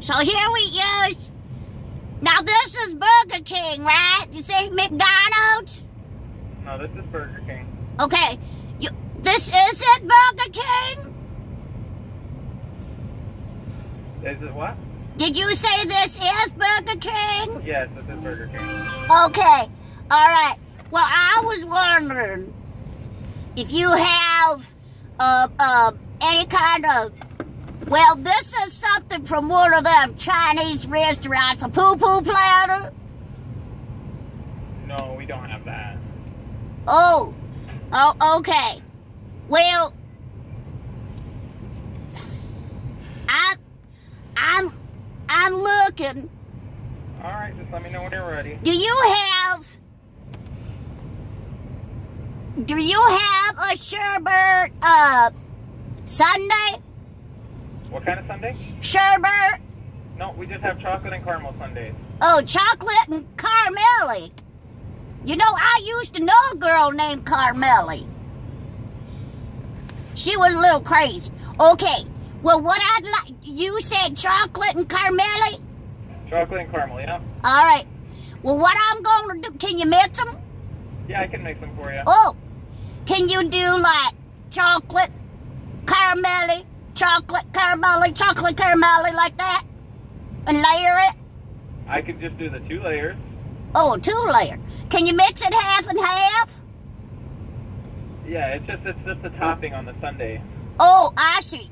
So here we use. Now this is Burger King, right? This ain't McDonald's. No, this is Burger King. Okay, you. This isn't Burger King. Is it what? Did you say this is Burger King? Yes, this is Burger King. Okay. All right. Well, I was wondering if you have uh, uh, any kind of. Well, this is something from one of them Chinese restaurants, a poo poo platter. No, we don't have that. Oh, oh, okay. Well, I, I'm, I'm looking. All right, just let me know when you're ready. Do you have? Do you have a sherbet uh sundae? What kind of sundae? Sherbet? No, we just have chocolate and caramel sundaes. Oh, chocolate and caramelly. You know, I used to know a girl named Carmelli. She was a little crazy. Okay, well, what I'd like, you said chocolate and caramelly? Chocolate and caramel, yeah? All right. Well, what I'm going to do, can you mix them? Yeah, I can make them for you. Oh, can you do like chocolate, caramelly, chocolate, caramelly, chocolate, caramelly like that? And layer it? I could just do the two layers. Oh, two layer. Can you mix it half and half? Yeah, it's just it's just the topping on the sundae. Oh, I see.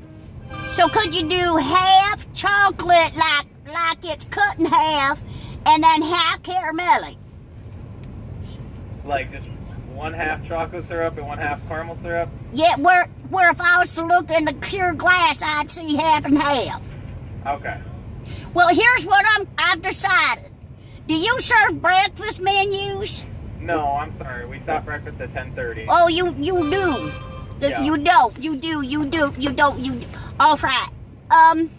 So could you do half chocolate like like it's cut in half and then half caramelly? Like just one half chocolate syrup and one half caramel syrup. Yeah, where where if I was to look in the clear glass I'd see half and half. Okay. Well, here's what I'm I've decided. Do you serve breakfast menus? No, I'm sorry. We stop breakfast at 10:30. Oh, you you do. Yeah. You don't. You do. You do. You don't. You. Do. All right. Um.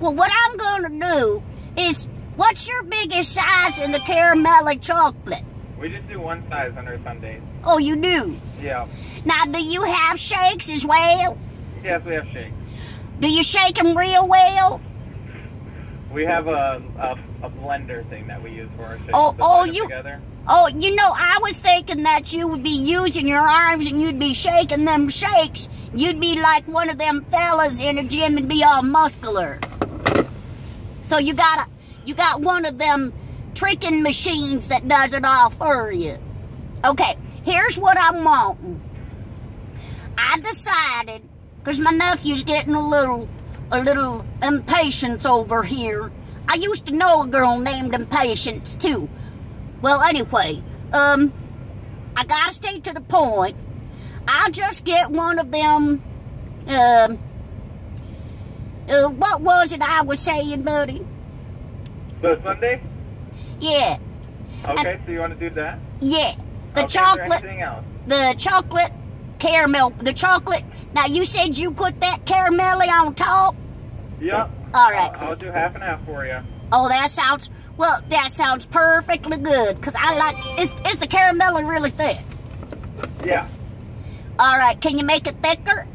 Well, what I'm going to do is, what's your biggest size in the caramelly chocolate? We just do one size on our sundaes. Oh, you do. Yeah. Now, do you have shakes as well? Yes, we have shakes. Do you shake them real well? We have a, a, a blender thing that we use for our shakes. Oh, oh, you- Together. Oh, you know, I was thinking that you would be using your arms and you'd be shaking them shakes. You'd be like one of them fellas in a gym and be all muscular. So you got a, you got one of them tricking machines that does it all for you. Okay, here's what I'm wanting. I decided, because my nephew's getting a little, a little impatience over here. I used to know a girl named Impatience too. Well, anyway, um, I gotta stay to the point. I'll just get one of them. Um, uh, what was it I was saying, buddy? So sundae? Yeah, Okay, so you want to do that? yeah. The okay, chocolate, else? the chocolate caramel, the chocolate. Now you said you put that caramelly on top. Yep. All right. I'll, I'll do half and half for you. Oh, that sounds well. That sounds perfectly good. Cause I like. Is is the caramelly really thick? Yeah. All right. Can you make it thicker?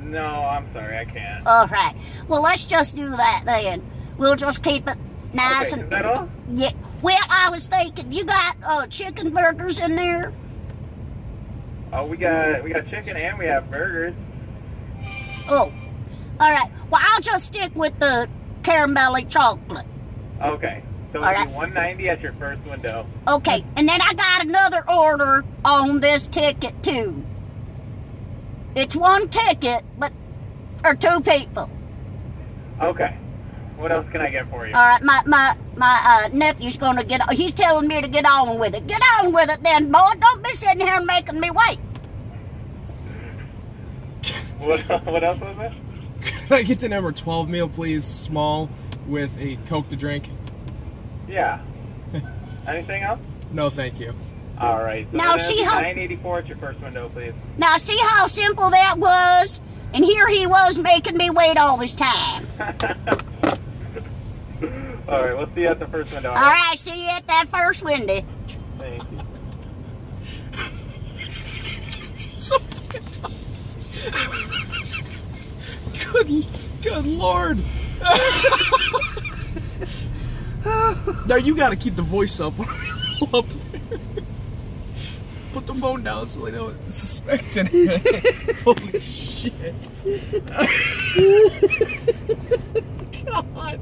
No, I'm sorry, I can't. All right. Well, let's just do that then. We'll just keep it nice okay, and is that all? yeah. Well, I was thinking you got uh, chicken burgers in there. Oh, we got we got chicken and we have burgers. Oh, all right. Well, I'll just stick with the caramelly chocolate. Okay. So it'll right. be 190 at your first window. Okay, and then I got another order on this ticket too. It's one ticket, but for two people. Okay. What else can I get for you? All right, my my my uh, nephew's gonna get. He's telling me to get on with it. Get on with it, then, boy. Don't be sitting here making me wait. What, what else was that? Can I get the number 12 meal, please? Small with a Coke to drink? Yeah. Anything else? No, thank you. All right. So Now, then see how- 984 at your first window, please. Now, see how simple that was? And here he was making me wait all this time. All right. We'll see you at the first window. All right, see you at that first window. Thank you. So fucking tough. Good, good lord. now you gotta keep the voice up. up there. Put the phone down so they don't suspect anything. Holy shit. God.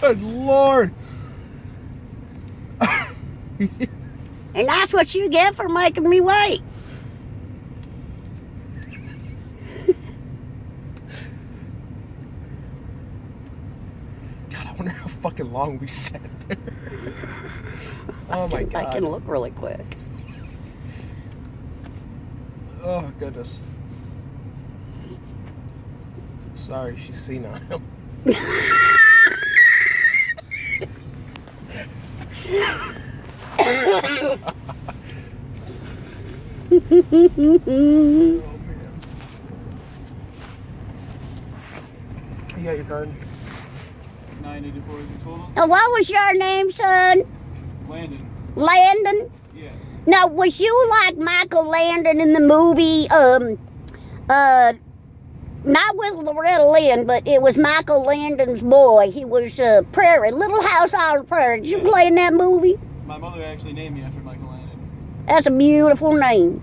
Good lord. And that's what you get for making me wait. God, I wonder how fucking long we sat there. Oh my I god. I can look really quick. Oh goodness. Sorry, she's senile. oh. You got your card? 984 is total. Now, what was your name, son? Landon. Landon? Yeah. Now, was you like Michael Landon in the movie, um, uh, not with Loretta Lynn, but it was Michael Landon's boy. He was, uh, Prairie, Little House on the Prairie. Did you play in that movie? My mother actually named me after Michael Landon. That's a beautiful name.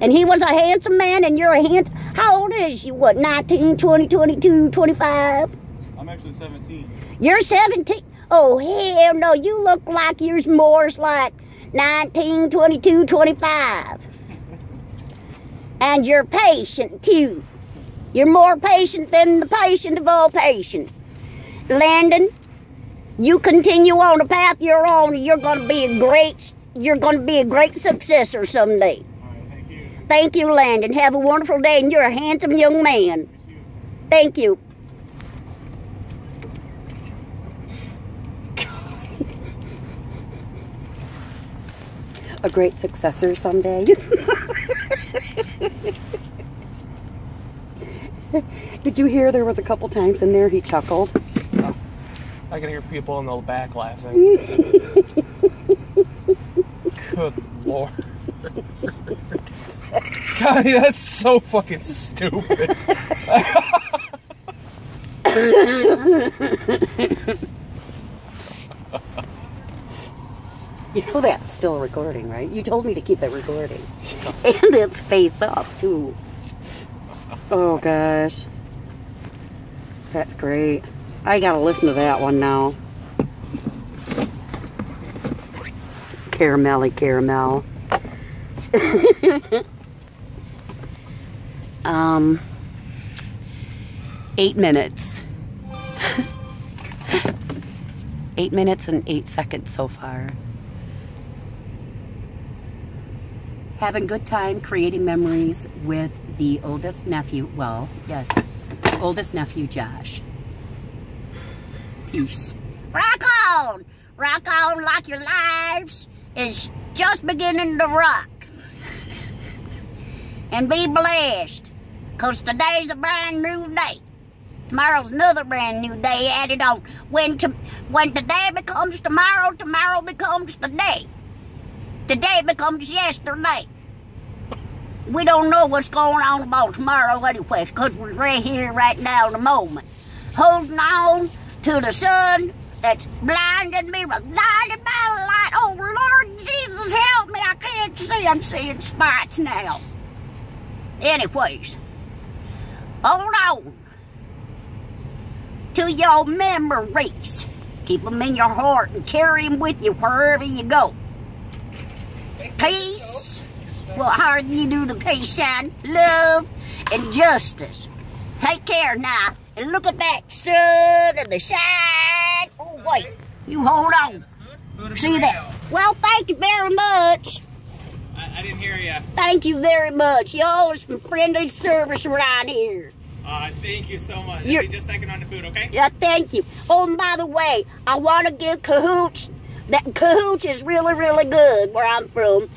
And he was a handsome man, and you're a handsome. How old is you? What, 19, 20, 22, 25? I'm actually 17. You're 17. Oh, hell no. You look like yours more's like 19, 22, 25. And you're patient, too. You're more patient than the patient of all patients. Landon, you continue on the path you're on, you're going to be a great, you're going to be a great successor someday. Thank you. Thank you, Landon. Have a wonderful day, and you're a handsome young man. Thank you. A great successor someday. Did you hear there was a couple times in there he chuckled? I can hear people in the back laughing. Good lord. God, that's so fucking stupid. You know that's still recording, right? You told me to keep it recording. And it's face up, too. Oh, gosh. That's great. I gotta listen to that one now. Caramelly caramel. um, eight minutes. eight minutes and eight seconds so far. Having good time creating memories with the oldest nephew. Well, yeah, oldest nephew, Josh. Peace. Rock on! Rock on like your lives is just beginning to rock. And be blessed, because today's a brand new day. Tomorrow's another brand new day added on. When, to, when today becomes tomorrow, tomorrow becomes the day. Today becomes yesterday. We don't know what's going on about tomorrow anyway, because we're right here, right now, in the moment. Holding on to the sun that's blinding me, blinded by the light. Oh, Lord Jesus, help me. I can't see. I'm seeing spots now. Anyways, hold on to your memories. Keep them in your heart and carry them with you wherever you go. Peace. Well, how do you do the peace sign? Love and justice. Take care now. And look at that sun and the shine. Oh, wait. You hold on. See that? Well, thank you very much. I, I didn't hear you. Thank you very much. Y'all are some friendly service right here. Uh, thank you so much. You're- just second on the food, okay? Yeah, thank you. Oh, and by the way, I want to give Cahoots, that Cahoots is really, really good where I'm from.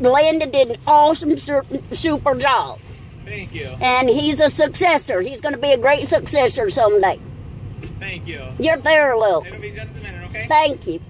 Landon did an awesome super job. Thank you. And he's a successor. He's going to be a great successor someday. Thank you. You're there, Lil. It'll be just a minute, okay? Thank you.